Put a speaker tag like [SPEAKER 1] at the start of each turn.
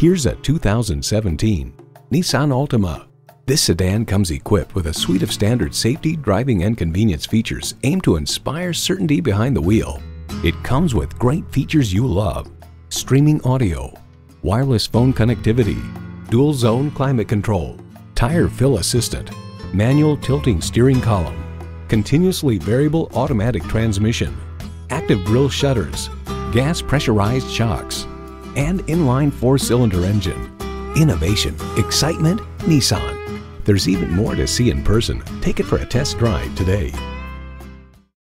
[SPEAKER 1] Here's a 2017 Nissan Altima. This sedan comes equipped with a suite of standard safety, driving, and convenience features aimed to inspire certainty behind the wheel. It comes with great features you love. Streaming audio, wireless phone connectivity, dual zone climate control, tire fill assistant, manual tilting steering column, continuously variable automatic transmission, active grille shutters, gas pressurized shocks, and inline four-cylinder engine. Innovation, excitement, Nissan. There's even more to see in person. Take it for a test drive today.